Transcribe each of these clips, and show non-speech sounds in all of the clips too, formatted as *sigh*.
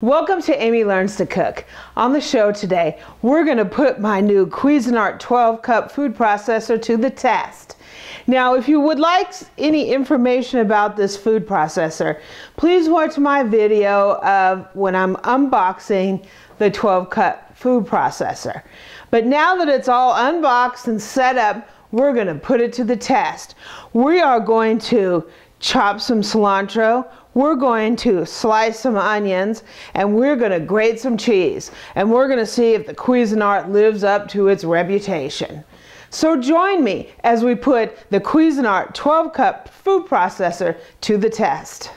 Welcome to Amy Learns to Cook. On the show today, we're going to put my new Cuisinart 12 cup food processor to the test. Now, if you would like any information about this food processor, please watch my video of when I'm unboxing the 12 cup food processor. But now that it's all unboxed and set up, we're going to put it to the test. We are going to chop some cilantro, we're going to slice some onions and we're going to grate some cheese and we're going to see if the Cuisinart lives up to its reputation. So join me as we put the Cuisinart 12 cup food processor to the test.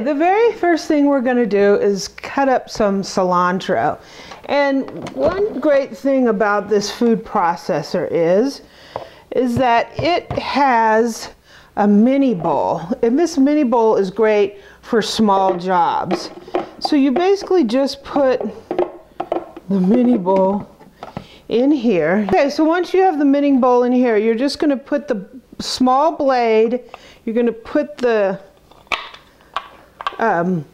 The very first thing we're going to do is cut up some cilantro. And one great thing about this food processor is, is that it has a mini bowl. And this mini bowl is great for small jobs. So you basically just put the mini bowl in here. Okay, so once you have the mini bowl in here, you're just going to put the small blade, you're going to put the um,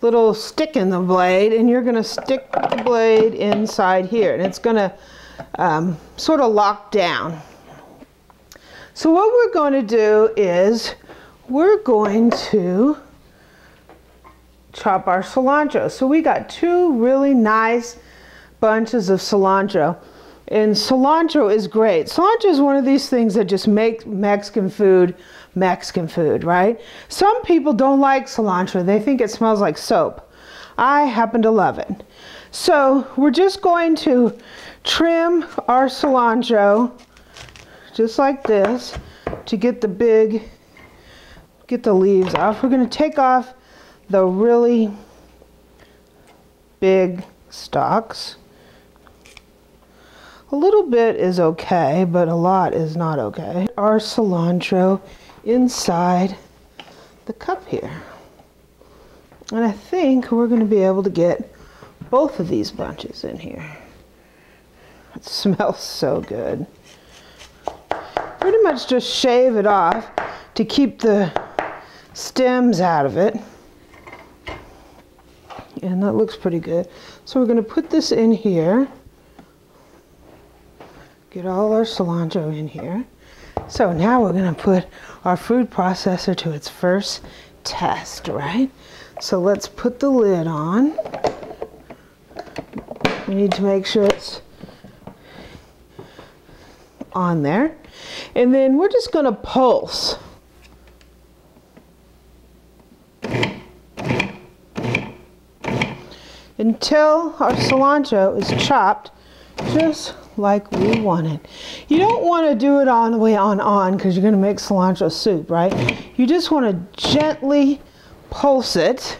little stick in the blade and you're going to stick the blade inside here and it's going to um, sort of lock down. So what we're going to do is we're going to chop our cilantro. So we got two really nice bunches of cilantro. And cilantro is great. Cilantro is one of these things that just make Mexican food Mexican food, right? Some people don't like cilantro. They think it smells like soap. I happen to love it. So we're just going to trim our cilantro just like this to get the big, get the leaves off. We're going to take off the really big stalks. A little bit is okay, but a lot is not okay. Our cilantro inside the cup here. And I think we're going to be able to get both of these bunches in here. It *laughs* smells so good. Pretty much just shave it off to keep the stems out of it. And that looks pretty good. So we're going to put this in here. Get all our cilantro in here. So now we're going to put our food processor to its first test, right? So let's put the lid on. We need to make sure it's on there. And then we're just going to pulse. Until our cilantro is chopped just like we want it. You don't want to do it on the way on on because you're going to make cilantro soup, right? You just want to gently pulse it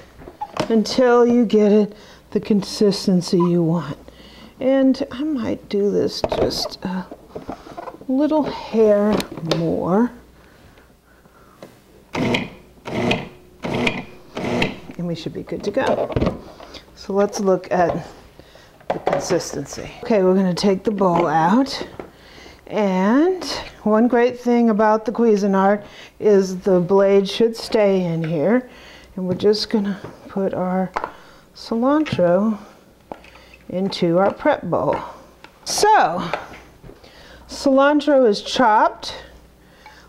until you get it the consistency you want. And I might do this just a little hair more. And we should be good to go. So let's look at consistency. Okay, we're going to take the bowl out. And one great thing about the Cuisinart is the blade should stay in here. And we're just going to put our cilantro into our prep bowl. So, cilantro is chopped,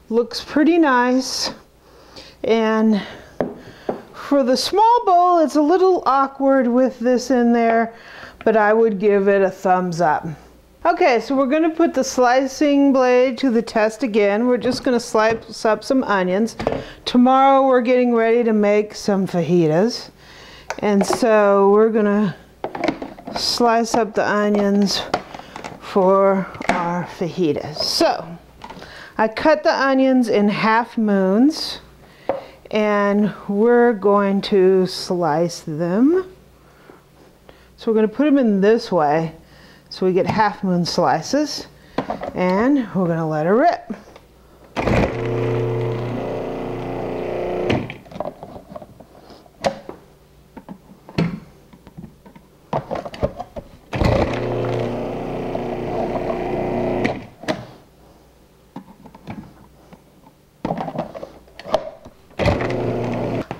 looks pretty nice, and for the small bowl, it's a little awkward with this in there but I would give it a thumbs up. Okay, so we're going to put the slicing blade to the test again. We're just going to slice up some onions. Tomorrow we're getting ready to make some fajitas. And so we're going to slice up the onions for our fajitas. So I cut the onions in half moons and we're going to slice them. So we're going to put them in this way so we get half moon slices and we're going to let her rip.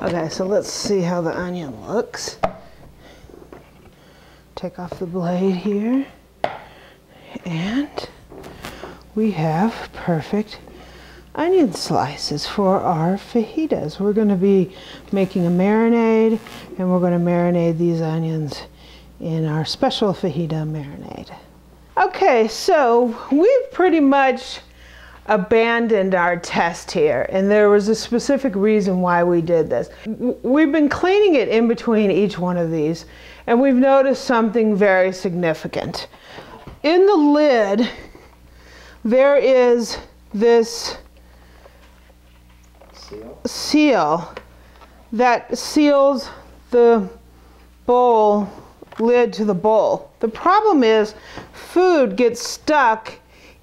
Okay, so let's see how the onion looks. Take off the blade here. And we have perfect onion slices for our fajitas. We're going to be making a marinade and we're going to marinate these onions in our special fajita marinade. Okay, so we've pretty much abandoned our test here and there was a specific reason why we did this. We've been cleaning it in between each one of these and we've noticed something very significant. In the lid there is this seal, that seals the bowl lid to the bowl. The problem is food gets stuck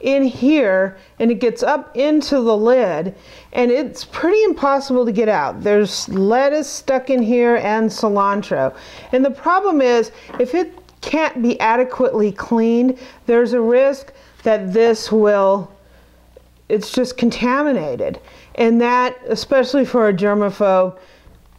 in here and it gets up into the lid and it's pretty impossible to get out. There's lettuce stuck in here and cilantro. And the problem is if it can't be adequately cleaned, there's a risk that this will, it's just contaminated. And that, especially for a germaphobe,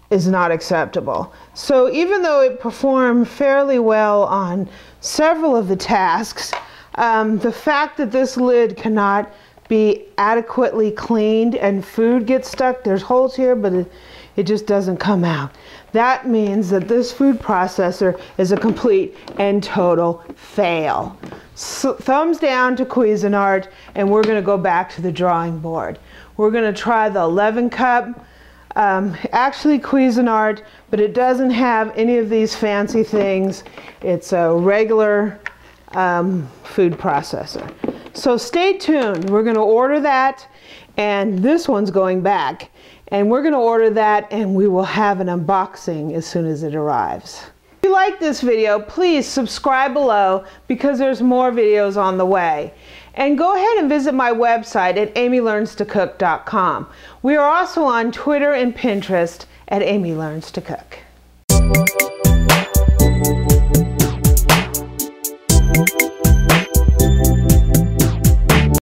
is not acceptable. So even though it performed fairly well on several of the tasks, um, the fact that this lid cannot be adequately cleaned and food gets stuck, there's holes here, but it, it just doesn't come out. That means that this food processor is a complete and total fail. So, thumbs down to Cuisinart, and we're going to go back to the drawing board. We're going to try the 11 cup, um, actually Cuisinart, but it doesn't have any of these fancy things. It's a regular um, food processor. So stay tuned. We're going to order that, and this one's going back. And we're going to order that, and we will have an unboxing as soon as it arrives. If you like this video, please subscribe below because there's more videos on the way. And go ahead and visit my website at amylearnstocook.com. We are also on Twitter and Pinterest at Amy Learns to Cook.